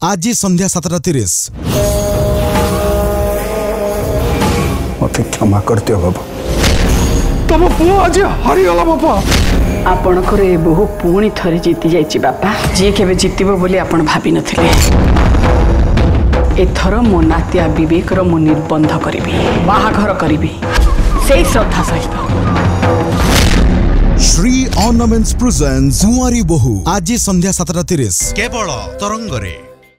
ଆଜି ସନ୍ଧ୍ୟା ସାତଟା ତିରିଶ। ମୋତେ କ୍ଷମା କରିଦିଅ ବାବା। ତମ ପୁଅ ଆଜି ହାରିଗଲା ବାପା। ଆପଣଙ୍କର ଏ ବୋହୂ ପୁଣି ଥରେ ଜିତି ଯାଇଛି ବାପା। ଯିଏ କେବେ ଜିତିବ ବୋଲି ଆପଣ ଭାବିନଥିଲେ ଏଥର ମୋ ନାତିଆ ବିବେକର ମୁଁ ନିର୍ବନ୍ଧ କରିବି ବାହାଘର କରିବି ସେଇ ଶ୍ରଦ୍ଧା ସହିତ। ଶ୍ରୀ ଅର୍ଣ୍ଣାମେଣ୍ଟସ୍ ପ୍ରେଜେଣ୍ଟ ଜୁଆରୀ ବୋହୂ ଆଜି ସନ୍ଧ୍ୟା ସାତଟା ତିରିଶ। କେବଳ ତରଙ୍ଗରେ।